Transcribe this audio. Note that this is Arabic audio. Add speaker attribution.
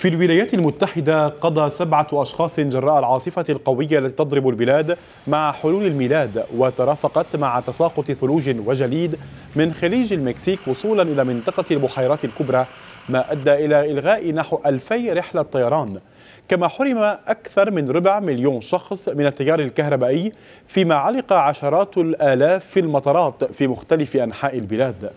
Speaker 1: في الولايات المتحدة قضى سبعة أشخاص جراء العاصفة القوية التي تضرب البلاد مع حلول الميلاد وترافقت مع تساقط ثلوج وجليد من خليج المكسيك وصولا إلى منطقة البحيرات الكبرى ما أدى إلى إلغاء نحو ألفي رحلة طيران. كما حرم أكثر من ربع مليون شخص من التيار الكهربائي فيما علق عشرات الآلاف في المطارات في مختلف أنحاء البلاد.